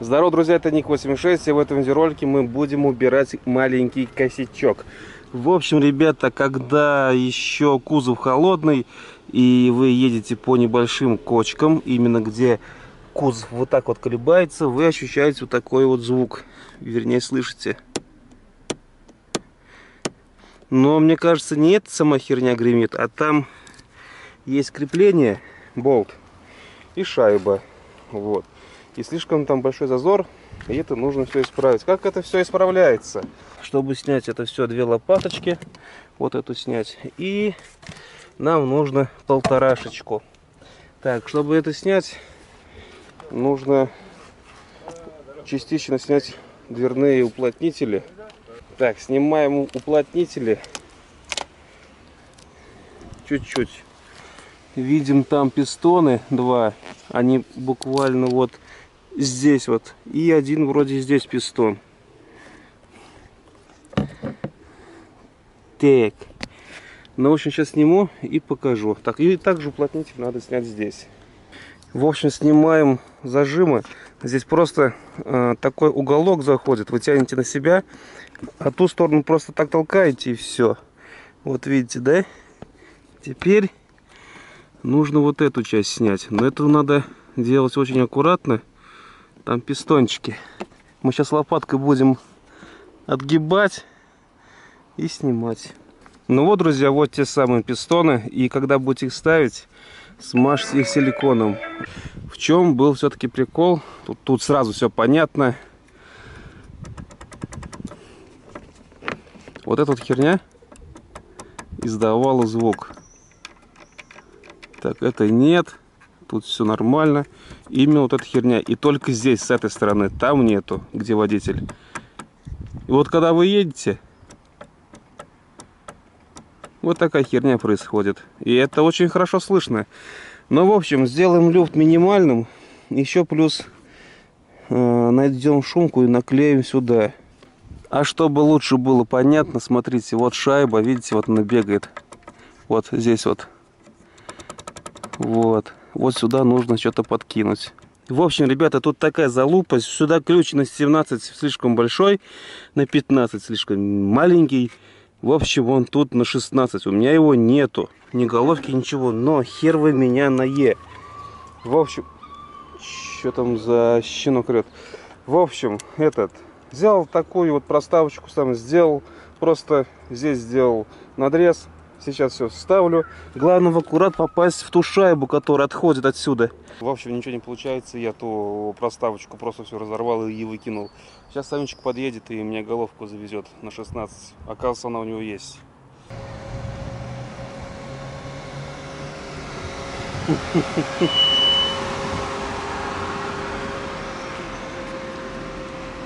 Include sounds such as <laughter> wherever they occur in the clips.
Здорово, друзья, это Ник86, и в этом видеоролике мы будем убирать маленький косячок. В общем, ребята, когда еще кузов холодный, и вы едете по небольшим кочкам, именно где кузов вот так вот колебается, вы ощущаете вот такой вот звук, вернее, слышите. Но мне кажется, не эта сама херня гремит, а там есть крепление, болт и шайба. Вот и слишком там большой зазор, и это нужно все исправить. Как это все исправляется? Чтобы снять это все, две лопаточки, вот эту снять, и нам нужно полторашечку. Так, чтобы это снять, нужно частично снять дверные уплотнители. Так, снимаем уплотнители. Чуть-чуть. Видим там пистоны два. Они буквально вот здесь вот. И один вроде здесь пистон. Так. Ну, в общем, сейчас сниму и покажу. Так, и также уплотнитель надо снять здесь. В общем, снимаем зажимы. Здесь просто э, такой уголок заходит. Вы тянете на себя, а ту сторону просто так толкаете и все. Вот видите, да? Теперь нужно вот эту часть снять. Но это надо делать очень аккуратно там пистончики. Мы сейчас лопаткой будем отгибать и снимать. Ну вот, друзья, вот те самые пистоны. И когда будете их ставить, смажьте их силиконом. В чем был все-таки прикол? Тут, тут сразу все понятно. Вот эта вот херня издавала звук. Так, это нет тут все нормально. Именно вот эта херня. И только здесь, с этой стороны, там нету, где водитель. И вот когда вы едете, вот такая херня происходит. И это очень хорошо слышно. Но, в общем, сделаем люфт минимальным. Еще плюс э, найдем шумку и наклеим сюда. А чтобы лучше было понятно, смотрите, вот шайба, видите, вот она бегает. Вот здесь вот. Вот вот сюда нужно что-то подкинуть. В общем, ребята, тут такая залупа. Сюда ключ на 17 слишком большой, на 15 слишком маленький. В общем, он тут на 16. У меня его нету. Ни головки, ничего. Но хер вы меня на Е. В общем, что там за щенок рет? В общем, этот, взял такую вот проставочку, сам сделал. Просто здесь сделал надрез Сейчас все вставлю. Главное в аккурат попасть в ту шайбу, которая отходит отсюда. В общем, ничего не получается. Я ту проставочку просто все разорвал и выкинул. Сейчас Санечек подъедет и мне головку завезет на 16. Оказывается, она у него есть.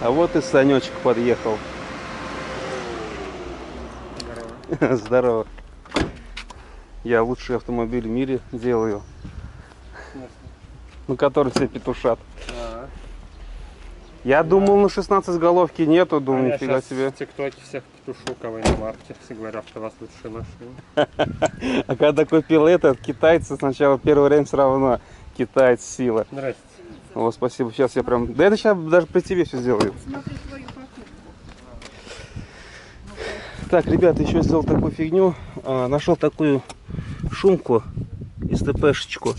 А вот и Санечек подъехал. Здорово. <laughs> Здорово. Я лучший автомобиль в мире делаю. Ну, который все петушат. А -а. Я да. думал, на 16 головки нету, думаю, а нифига себе. в ТикТоке всех петушу, кого на марке, все говорят, что у вас лучшие машины. <laughs> А когда купил этот, китайцы сначала первый время все равно китаец сила. Здрасте. О, спасибо, сейчас я прям... Да это сейчас даже при тебе все сделаю. Так, ребята, еще сделал такую фигню. А, нашел такую шумку из ТПшечку,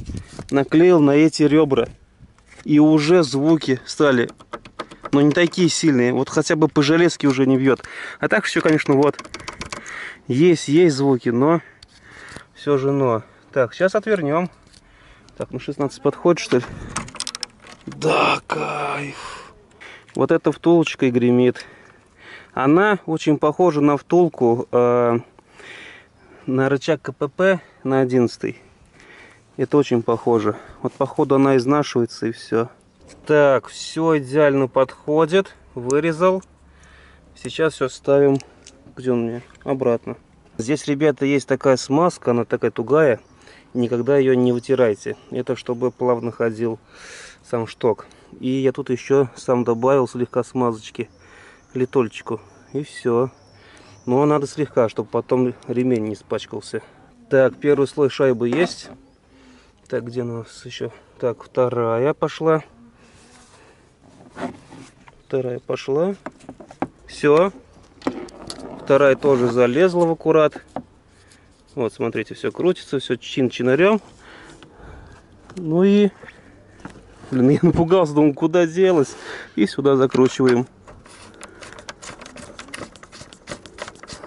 наклеил на эти ребра. И уже звуки стали, но не такие сильные. Вот хотя бы по железке уже не бьет. А так все, конечно, вот. Есть, есть звуки, но все же но. Так, сейчас отвернем. Так, ну 16 подходит, что ли? Да, кайф. Вот эта втулочка и гремит. Она очень похожа на втулку э, на рычаг КПП на 11 это очень похоже. Вот походу она изнашивается и все так все идеально подходит. Вырезал. Сейчас все ставим. Где он мне? Обратно. Здесь ребята есть такая смазка она такая тугая. Никогда ее не вытирайте. Это чтобы плавно ходил сам шток. И я тут еще сам добавил слегка смазочки литольчику и все но надо слегка, чтобы потом ремень не испачкался. Так, первый слой шайбы есть. Так, где у нас еще? Так, вторая пошла. Вторая пошла. Все. Вторая тоже залезла в аккурат. Вот, смотрите, все крутится, все чин-чинарем. Ну и... Блин, я напугался, думал, куда делась. И сюда закручиваем.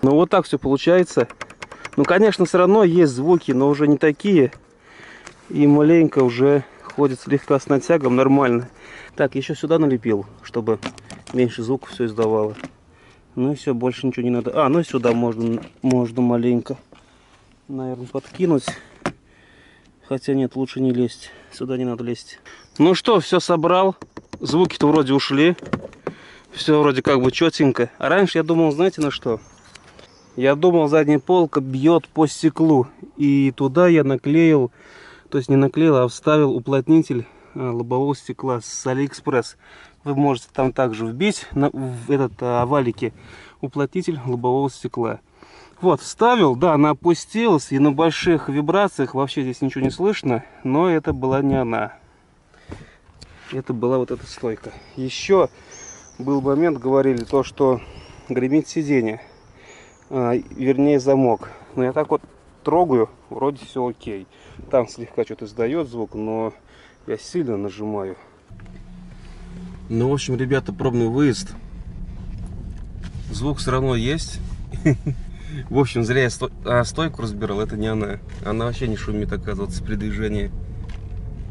Ну вот так все получается. Ну, конечно, все равно есть звуки, но уже не такие. И маленько уже ходит слегка с натягом, нормально. Так, еще сюда налепил, чтобы меньше звуков все издавало. Ну и все, больше ничего не надо. А, ну и сюда можно, можно маленько, наверное, подкинуть. Хотя нет, лучше не лезть. Сюда не надо лезть. Ну что, все собрал. Звуки-то вроде ушли. Все вроде как бы четенько. А раньше я думал, знаете на что? Я думал, задняя полка бьет по стеклу. И туда я наклеил, то есть не наклеил, а вставил уплотнитель а, лобового стекла с Алиэкспресс. Вы можете там также вбить на, в этот а, овалике уплотнитель лобового стекла. Вот, вставил, да, она опустилась, и на больших вибрациях вообще здесь ничего не слышно, но это была не она. Это была вот эта стойка. Еще был момент, говорили, то, что гремит сиденье, а, вернее замок. Но я так вот трогаю, вроде все окей. Там слегка что-то издает звук, но я сильно нажимаю. Ну, в общем, ребята, пробный выезд. Звук все равно есть. <laughs> В общем, зря я сто... а, стойку разбирал, это не она. Она вообще не шумит, оказывается, при движении.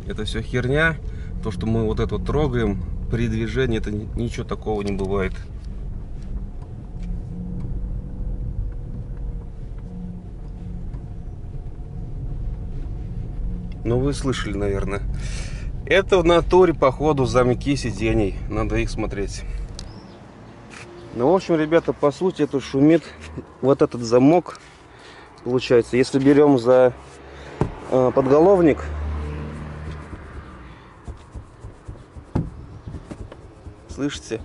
Это все херня. То, что мы вот это вот трогаем при движении, это ничего такого не бывает. Ну, вы слышали, наверное. Это в натуре, походу, замки сидений. Надо их смотреть. Ну, в общем, ребята, по сути, это шумит вот этот замок. Получается, если берем за э, подголовник, слышите?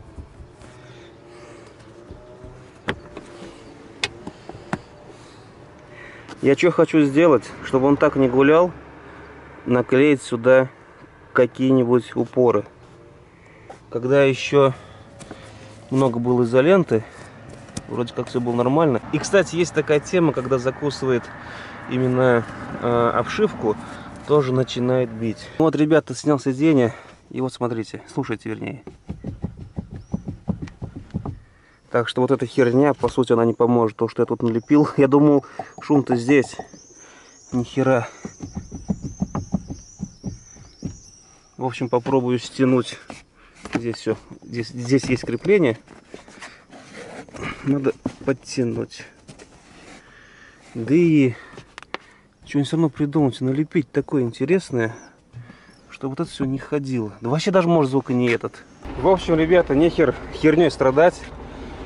Я что хочу сделать, чтобы он так не гулял, наклеить сюда какие-нибудь упоры. Когда еще много было изоленты, вроде как все было нормально. И, кстати, есть такая тема, когда закусывает именно э, обшивку, тоже начинает бить. Вот, ребята, снял сиденье, и вот смотрите, слушайте, вернее. Так что вот эта херня, по сути, она не поможет, то, что я тут налепил. <laughs> Я думал, шум-то здесь. Ни хера. В общем, попробую стянуть. Здесь все. Здесь, здесь есть крепление. Надо подтянуть. Да и что-нибудь все равно придумать, налепить такое интересное, чтобы вот это все не ходило. Да вообще даже может звук и не этот. В общем, ребята, нехер херней страдать.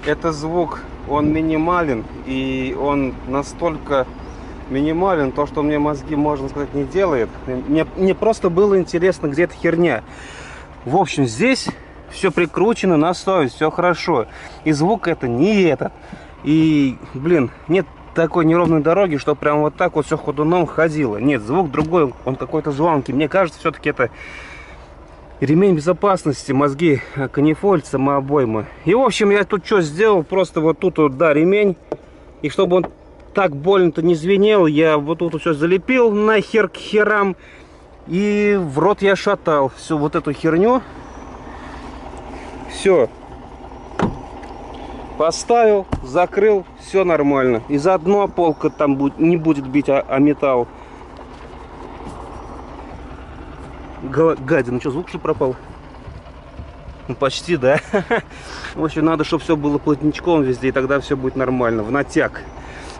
Это звук, он минимален и он настолько минимален, то, что мне мозги, можно сказать, не делает. Мне, мне просто было интересно, где эта херня. В общем, здесь все прикручено на совесть, все хорошо. И звук это не этот. И, блин, нет такой неровной дороги, что прям вот так вот все ходуном ходило. Нет, звук другой, он какой-то звонкий. Мне кажется, все-таки это ремень безопасности, мозги, канифоль, самообойма. И, в общем, я тут что сделал? Просто вот тут вот, да, ремень. И чтобы он так больно-то не звенел, я вот тут все залепил нахер к херам. И в рот я шатал всю вот эту херню. Все. Поставил, закрыл, все нормально. И заодно полка там будет, не будет бить а, а металл. Гадина, что, звук что пропал? Ну, почти, да. <laughs> В общем, надо, чтобы все было плотничком везде, и тогда все будет нормально, в натяг.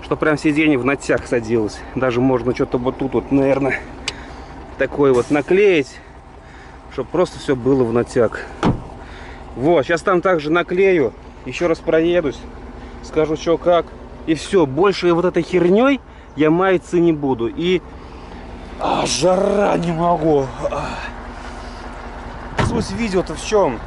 Что прям сиденье в натяг садилось. Даже можно что-то вот тут вот, наверное, такой вот наклеить, чтобы просто все было в натяг. Вот, сейчас там также наклею, еще раз проедусь, скажу, что как. И все, больше вот этой херней я маяться не буду. И а, жара не могу. Суть видео-то в чем?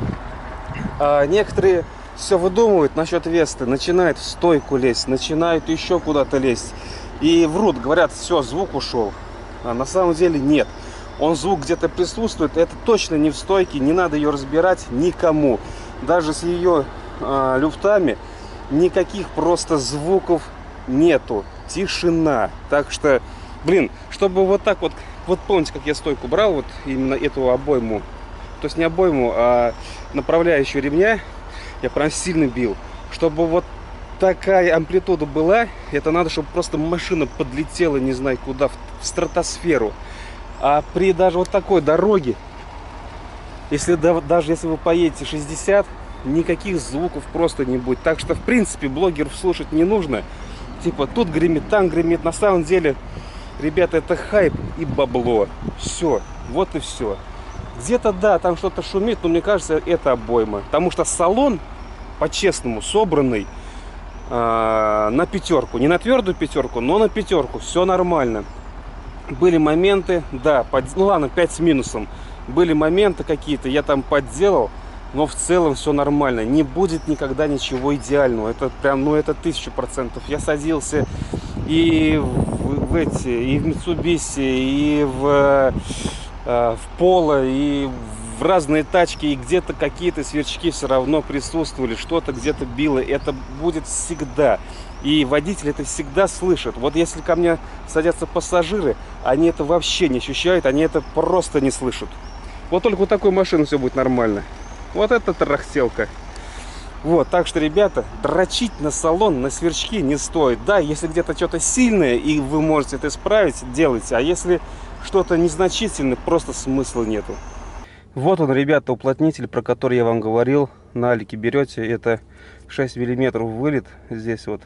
А, некоторые все выдумывают насчет Весты, начинают в стойку лезть, начинают еще куда-то лезть. И врут, говорят, все, звук ушел. А на самом деле нет. Он звук где-то присутствует, это точно не в стойке, не надо ее разбирать никому. даже с ее а, люфтами, никаких просто звуков нету. Тишина. Так что, блин, чтобы вот так вот, вот помните, как я стойку брал, вот именно эту обойму, то есть не обойму, а направляющую ремня, я прям сильно бил. Чтобы вот такая амплитуда была, это надо, чтобы просто машина подлетела, не знаю куда, в, стратосферу. А при даже вот такой дороге, если да- даже если вы поедете 60, никаких звуков просто не будет. Так что, в принципе, блогеров слушать не нужно. Типа, тут гремит, там гремит. На самом деле, ребята, это хайп и бабло. Все, вот и все. Где-то, да, там что-то шумит, но мне кажется, это обойма. Потому что салон, по-честному, собранный а, на пятерку. Не на твердую пятерку, но на пятерку. Все нормально. Были моменты, да, под- ну ладно, 5 с минусом. Были моменты какие-то, я там подделал, но в целом все нормально. Не будет никогда ничего идеального. Это прям, ну это тысячу процентов. Я садился и в, в эти, и в Mitsubishi, и в, э, в Поло, и в разные тачки, и где-то какие-то сверчки все равно присутствовали, что-то где-то било. Это будет всегда. И водитель это всегда слышит. Вот если ко мне садятся пассажиры, они это вообще не ощущают, они это просто не слышат. Вот только вот такой машины все будет нормально. Вот это тарахтелка. Вот, так что, ребята, дрочить на салон, на сверчки не стоит. Да, если где-то что-то сильное, и вы можете это исправить, делайте. А если что-то незначительное, просто смысла нету. Вот он, ребята, уплотнитель, про который я вам говорил. На алике берете, это 6 миллиметров вылет здесь вот.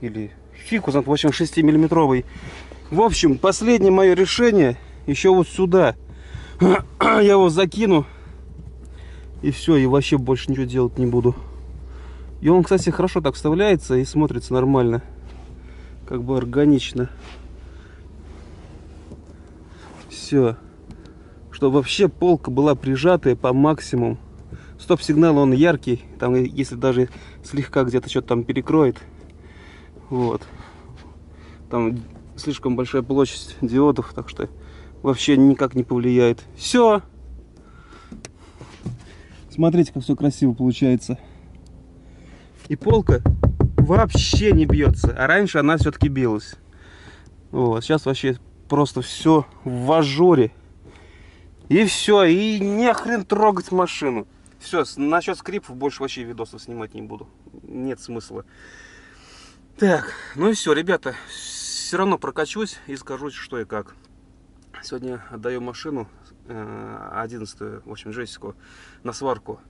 Или фиг узнает, в общем, 6 миллиметровый. В общем, последнее мое решение еще вот сюда. <clears throat> Я его закину. И все, и вообще больше ничего делать не буду. И он, кстати, хорошо так вставляется и смотрится нормально. Как бы органично. Все. Чтобы вообще полка была прижатая по максимуму. Стоп-сигнал он яркий. Там, если даже слегка где-то что-то там перекроет. Вот. Там слишком большая площадь диодов, так что вообще никак не повлияет. Все. Смотрите, как все красиво получается. И полка вообще не бьется. А раньше она все-таки билась. Вот, сейчас вообще просто все в ажуре. И все, и не хрен трогать машину. Все, насчет скрипов больше вообще видосов снимать не буду. Нет смысла. Так, ну и все, ребята. Все равно прокачусь и скажу, что и как. Сегодня отдаю машину, э, 11 в общем, Джессику, на сварку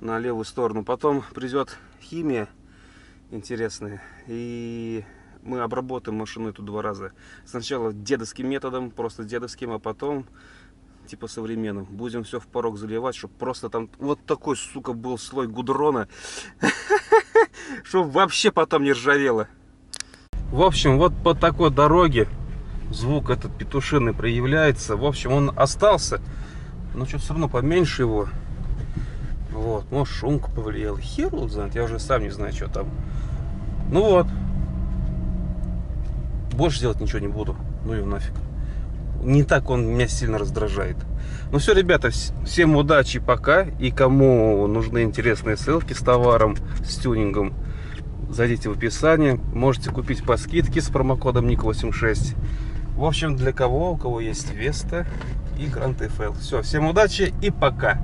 на левую сторону. Потом придет химия интересная. И мы обработаем машину эту два раза. Сначала дедовским методом, просто дедовским, а потом типа современным. Будем все в порог заливать, чтобы просто там вот такой, сука, был слой гудрона, <laughs> чтобы вообще потом не ржавело. В общем, вот по такой дороге звук этот петушиный проявляется. В общем, он остался, но что все равно поменьше его. Вот, может шумка повлияла. Хер его знает, я уже сам не знаю, что там. Ну вот. Больше делать ничего не буду. Ну и нафиг. Не так он меня сильно раздражает. Ну все, ребята, вс- всем удачи, пока. И кому нужны интересные ссылки с товаром, с тюнингом, зайдите в описание. Можете купить по скидке с промокодом NIK86. В общем, для кого, у кого есть Веста и Grand FL. Все, всем удачи и пока.